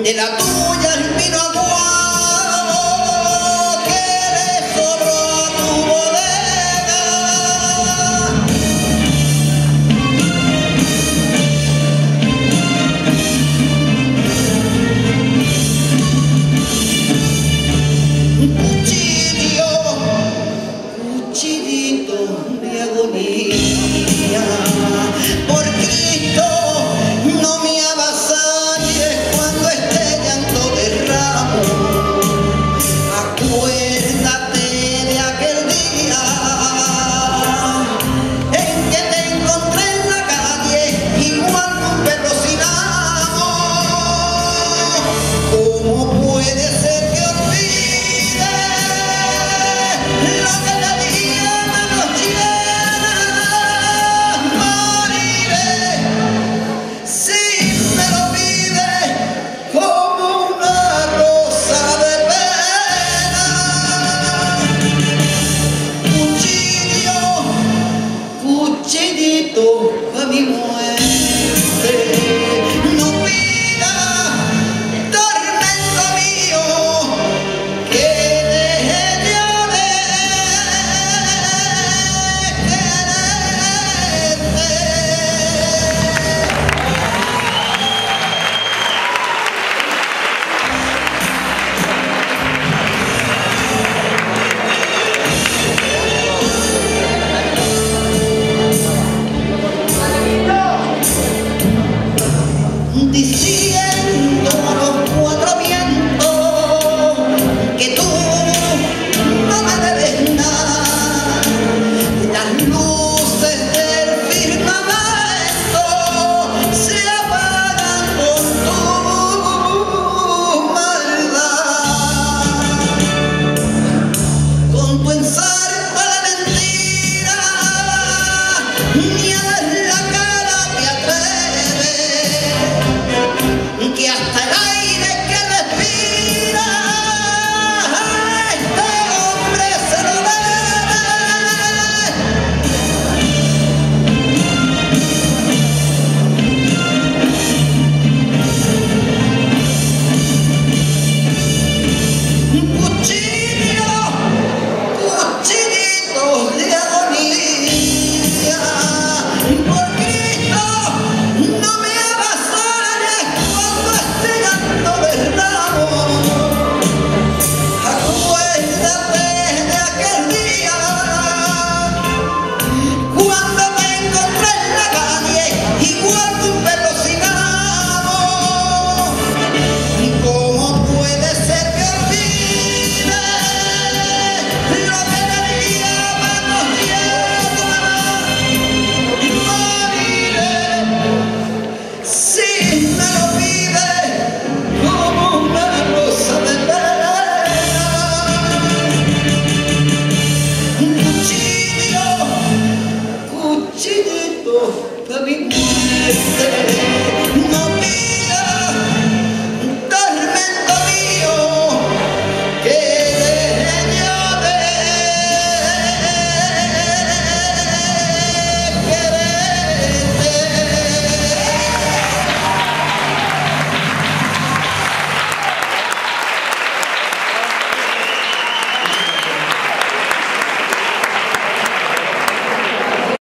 de la tuya el vino agua. pintor, meu siguiendo